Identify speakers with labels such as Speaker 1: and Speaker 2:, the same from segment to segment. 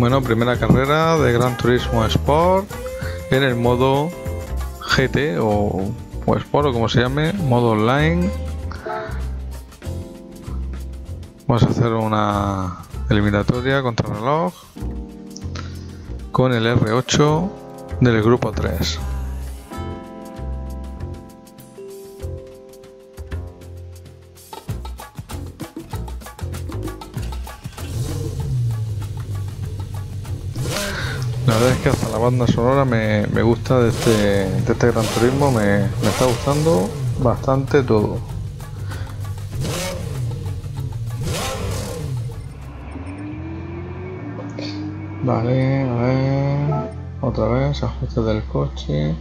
Speaker 1: Bueno, primera carrera de Gran Turismo Sport en el modo GT o, Sport o como se llame, modo online. Vamos a hacer una eliminatoria contra reloj con el R8 del grupo 3. La verdad es que hasta la banda sonora me, me gusta de este, de este Gran Turismo, me, me está gustando bastante todo. Vale, a ver, otra vez, ajuste del coche.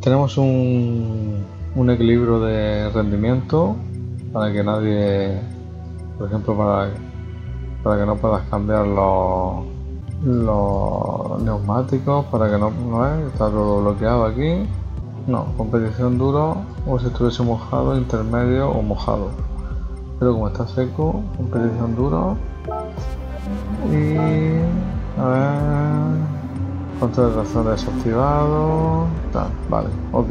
Speaker 1: Tenemos un, un equilibrio de rendimiento para que nadie, por ejemplo, para, para que no puedas cambiar los, los neumáticos, para que no, no es, está todo bloqueado aquí. No, competición duro o si estuviese mojado, intermedio o mojado. Pero como está seco, competición duro. Y a ver. Control de tracción desactivado. Tal, vale, ok.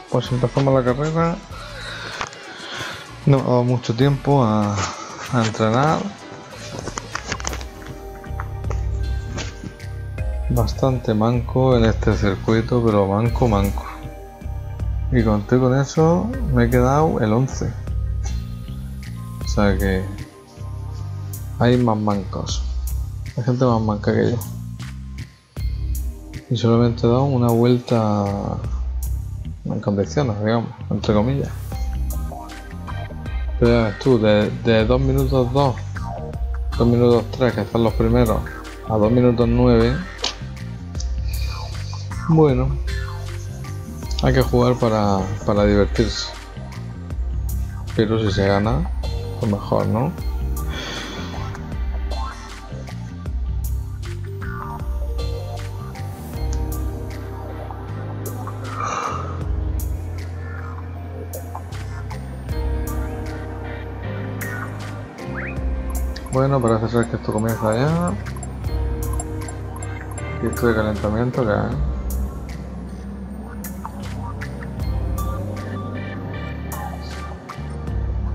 Speaker 1: pues empezamos la carrera. No ha dado mucho tiempo a, a entrenar. Bastante manco en este circuito, pero manco, manco. Y conté con eso, me he quedado el 11. O sea que hay más mancos. Hay gente más manca que yo. Y solamente he dado una vuelta en condiciones, digamos, entre comillas. Pero ves tú, de, de 2 minutos 2, 2 minutos 3, que están los primeros, a 2 minutos 9, bueno, hay que jugar para, para divertirse. Pero si se gana, pues mejor, ¿no? Bueno, parece ser que esto comienza ya. Y esto de calentamiento que hay.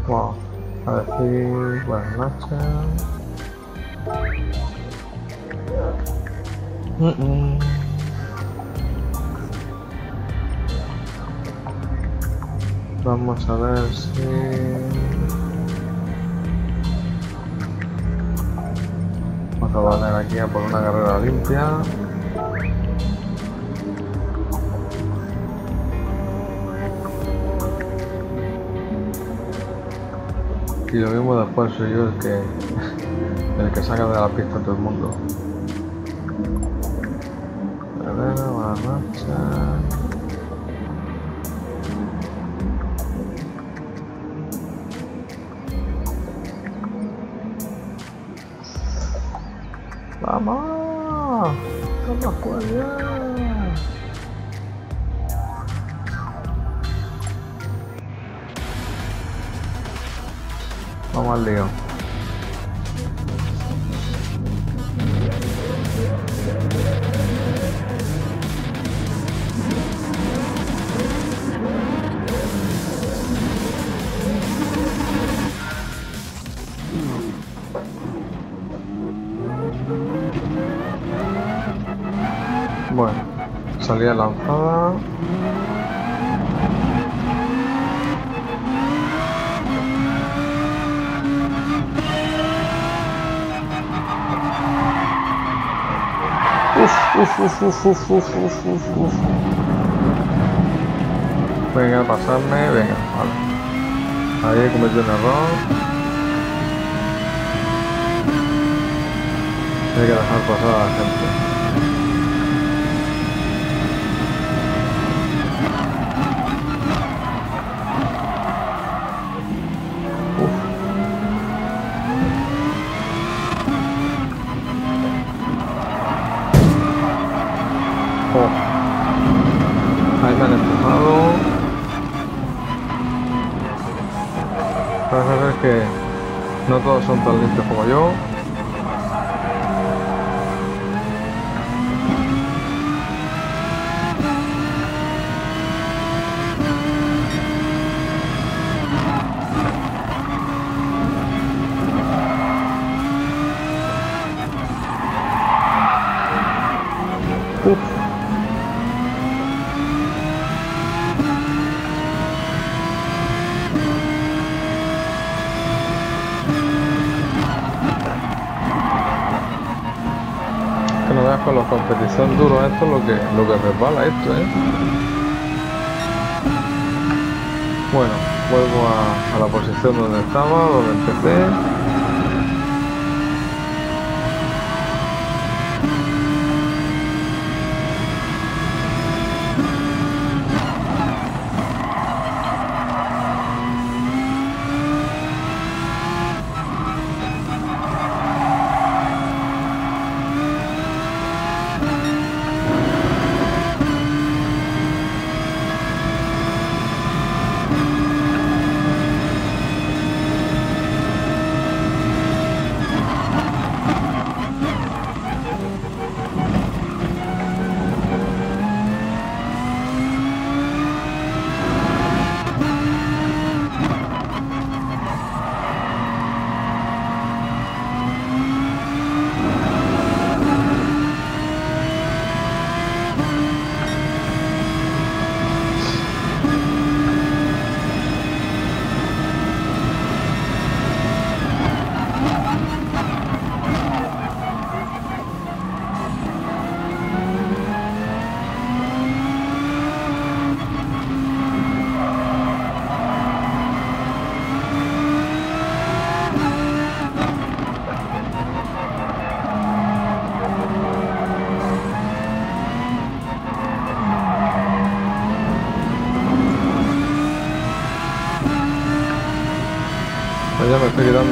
Speaker 1: Wow. A decir buenas noches. Vamos a ver si... Vamos a poner aquí a por una carrera limpia. Y lo mismo después soy yo el que el que saca de la pista a todo el mundo. Noches. ¡Vamos! ¡Vamos, cuello! Vamos al lío. Salida lanzada. Uf, uf, uf, uf, uf, uf, uf, uf. Venga, pasarme, venga, vale. Ahí he cometido un error. Hay que dejar pasar a la gente. Han empujado. Parece ser que no todos son tan limpios como yo. Esto lo que lo que resbala esto, eh. Bueno, vuelvo a, a la posición donde estaba, donde empecé.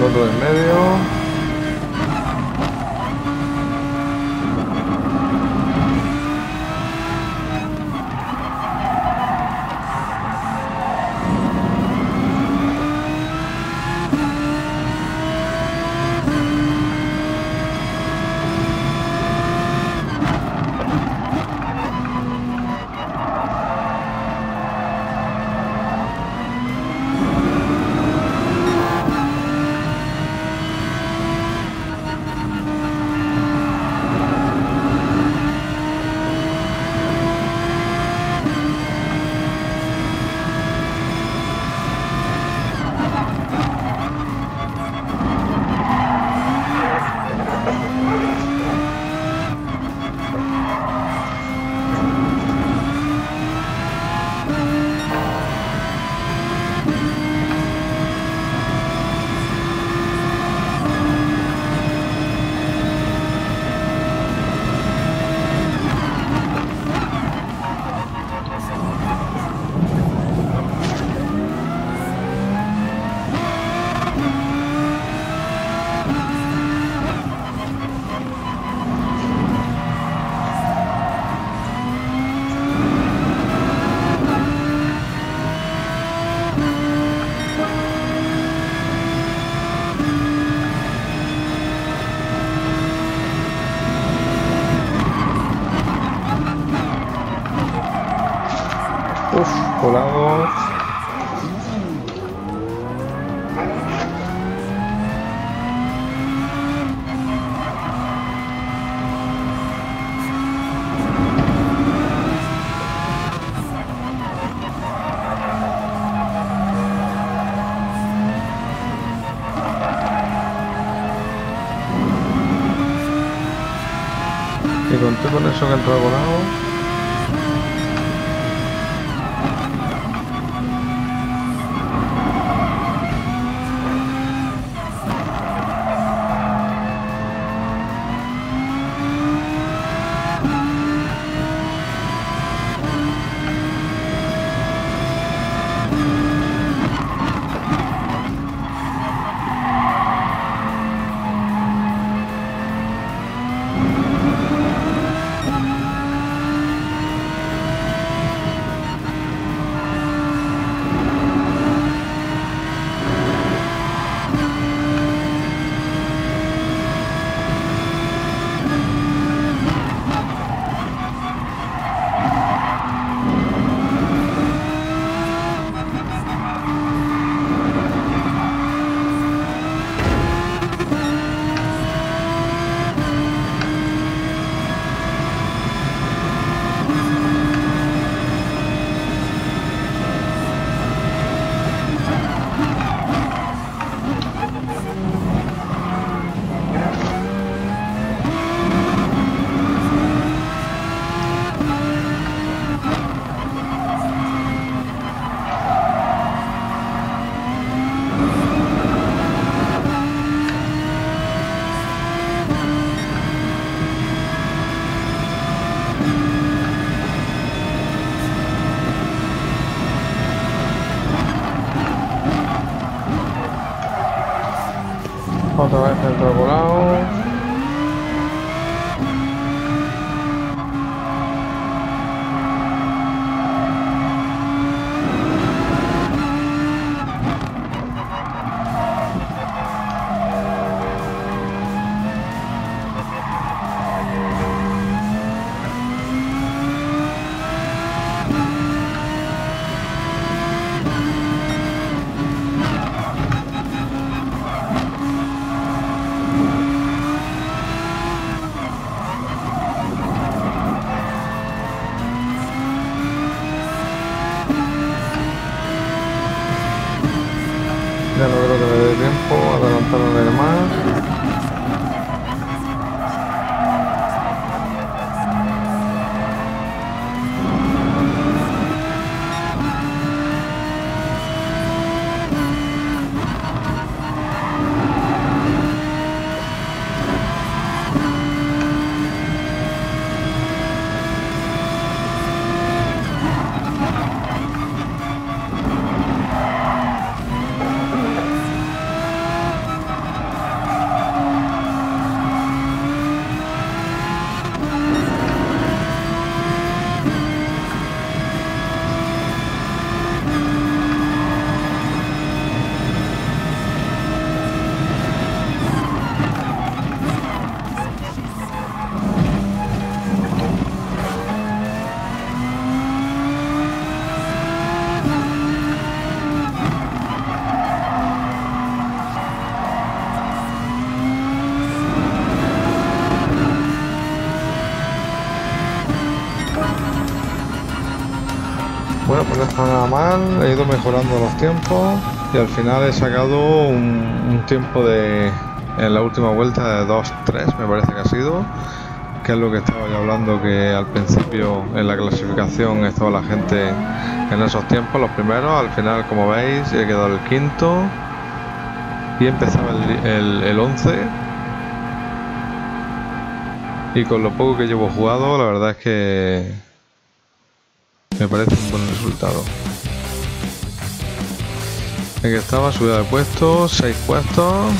Speaker 1: Otro en medio. Colado. Y con eso que entró colado. Vez no creo que me dé tiempo a adelantarme más. No está nada mal, he ido mejorando los tiempos y al final he sacado un, tiempo de en la última vuelta de 2-3 me parece que ha sido, que es lo que estaba yo hablando que al principio en la clasificación estaba la gente en esos tiempos, los primeros, al final como veis he quedado el quinto y empezaba el, el, el 11 y con lo poco que llevo jugado la verdad es que me parece un buen resultado. Aquí estaba, subida de puestos, 6 puestos.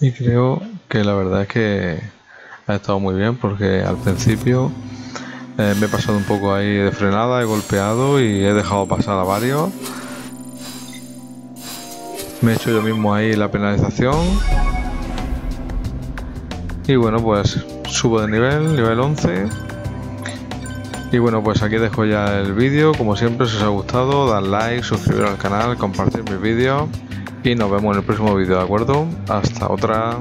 Speaker 1: Y creo que la verdad es que ha estado muy bien porque al principio eh, me he pasado un poco ahí de frenada, he golpeado y he dejado pasar a varios. Me he hecho yo mismo ahí la penalización Y bueno, pues subo de nivel, nivel 11. Y bueno, pues aquí dejo ya el vídeo. Como siempre, si os ha gustado, dar like, suscribiros al canal, compartir mis vídeos. Y nos vemos en el próximo vídeo, ¿de acuerdo? Hasta otra.